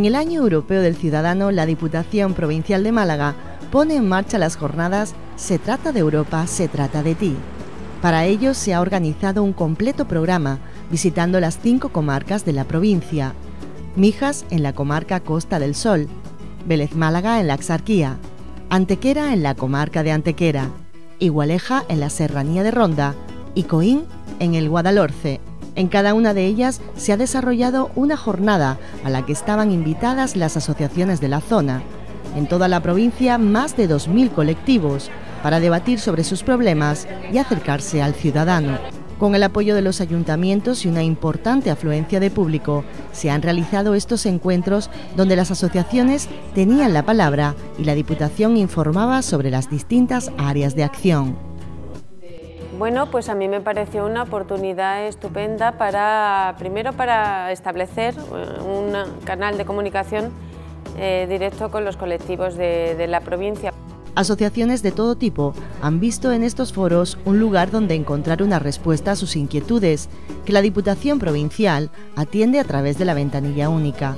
En el Año Europeo del Ciudadano, la Diputación Provincial de Málaga pone en marcha las jornadas Se trata de Europa, se trata de ti. Para ello se ha organizado un completo programa visitando las cinco comarcas de la provincia. Mijas en la comarca Costa del Sol, Vélez Málaga en la Axarquía, Antequera en la comarca de Antequera, Igualeja en la Serranía de Ronda y Coín en el Guadalhorce. En cada una de ellas se ha desarrollado una jornada a la que estaban invitadas las asociaciones de la zona. En toda la provincia, más de 2.000 colectivos para debatir sobre sus problemas y acercarse al ciudadano. Con el apoyo de los ayuntamientos y una importante afluencia de público, se han realizado estos encuentros donde las asociaciones tenían la palabra y la Diputación informaba sobre las distintas áreas de acción. Bueno, pues a mí me pareció una oportunidad estupenda para, primero para establecer eh, un canal de comunicación eh, directo con los colectivos de, la provincia. Asociaciones de todo tipo han visto en estos foros un lugar donde encontrar una respuesta a sus inquietudes, que la Diputación Provincial atiende a través de la ventanilla única.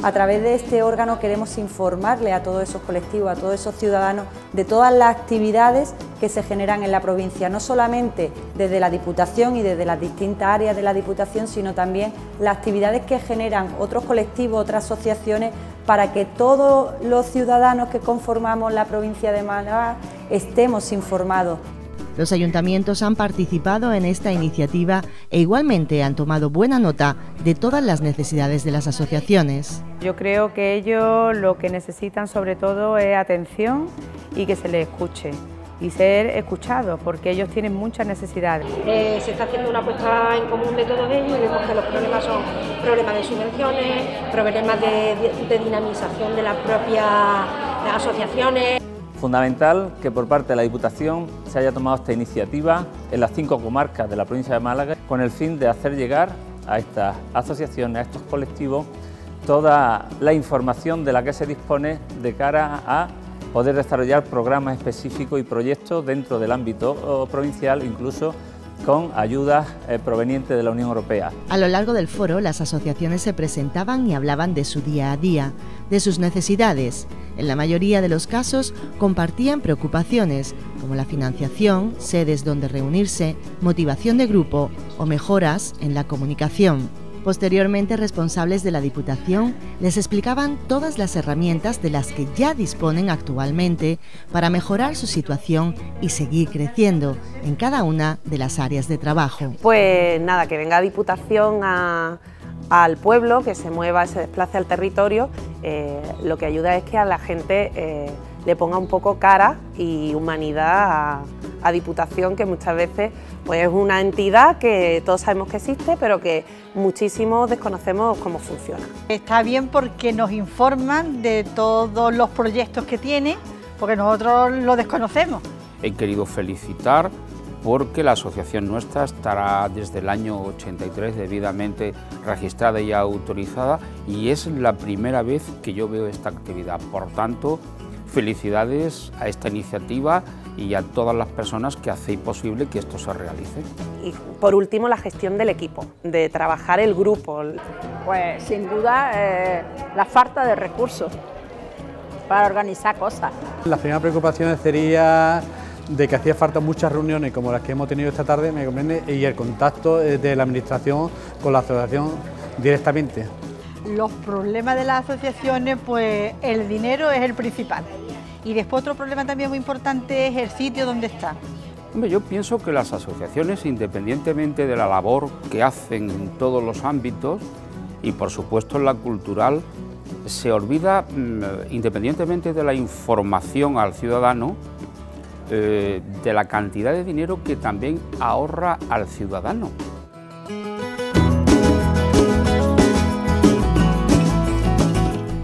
A través de este órgano queremos informarle a todos esos colectivos, a todos esos ciudadanos, de todas las actividades que se generan en la provincia, no solamente desde la Diputación y desde las distintas áreas de la Diputación, sino también las actividades que generan otros colectivos, otras asociaciones, para que todos los ciudadanos que conformamos la provincia de Málaga estemos informados. Los ayuntamientos han participado en esta iniciativa e igualmente han tomado buena nota de todas las necesidades de las asociaciones. Yo creo que ellos lo que necesitan sobre todo es atención y que se les escuche y ser escuchados, porque ellos tienen muchas necesidades. Eh, se está haciendo una apuesta en común de todos ellos y vemos que los problemas son problemas de subvenciones, problemas de dinamización de las propias asociaciones. Fundamental que por parte de la Diputación se haya tomado esta iniciativa en las cinco comarcas de la provincia de Málaga con el fin de hacer llegar a estas asociaciones, a estos colectivos, toda la información de la que se dispone de cara a poder desarrollar programas específicos y proyectos dentro del ámbito oh, provincial, incluso con ayudas eh, provenientes de la Unión Europea. A lo largo del foro, las asociaciones se presentaban y hablaban de su día a día, de sus necesidades. En la mayoría de los casos compartían preocupaciones como la financiación, sedes donde reunirse, motivación de grupo o mejoras en la comunicación. Posteriormente, responsables de la Diputación les explicaban todas las herramientas de las que ya disponen actualmente para mejorar su situación y seguir creciendo en cada una de las áreas de trabajo. Pues nada, que venga Diputación al pueblo, que se mueva, se desplace al territorio, eh, lo que ayuda es que a la gente eh, le ponga un poco cara y humanidad a, Diputación, que muchas veces pues, es una entidad que todos sabemos que existe, pero que muchísimos desconocemos cómo funciona. Está bien porque nos informan de todos los proyectos que tiene, porque nosotros lo desconocemos. He querido felicitar porque la asociación nuestra estará desde el año 83 debidamente registrada y autorizada y es la primera vez que yo veo esta actividad. Por tanto, Felicidades a esta iniciativa y a todas las personas que hacéis posible que esto se realice. Y por último, la gestión del equipo, de trabajar el grupo. Pues sin duda eh, la falta de recursos para organizar cosas. Las primeras preocupaciones sería de que hacía falta muchas reuniones como las que hemos tenido esta tarde, me comprende, y el contacto eh, de la administración con la asociación directamente los problemas de las asociaciones, pues el dinero es el principal. Y después otro problema también muy importante es el sitio donde está. yo pienso que las asociaciones, independientemente de la labor que hacen en todos los ámbitos, y por supuesto en la cultural, se olvida, mm, independientemente de la información al ciudadano, eh, de la cantidad de dinero que también ahorra al ciudadano.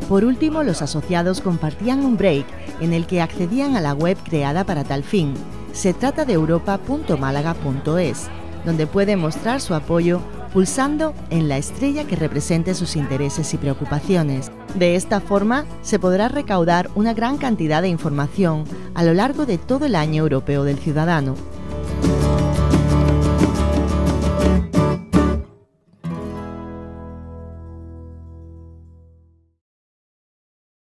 Por último, los asociados compartían un break en el que accedían a la web creada para tal fin. Se trata de europa.málaga.es, donde pueden mostrar su apoyo pulsando en la estrella que represente sus intereses y preocupaciones. De esta forma, se podrá recaudar una gran cantidad de información a lo largo de todo el año europeo del ciudadano.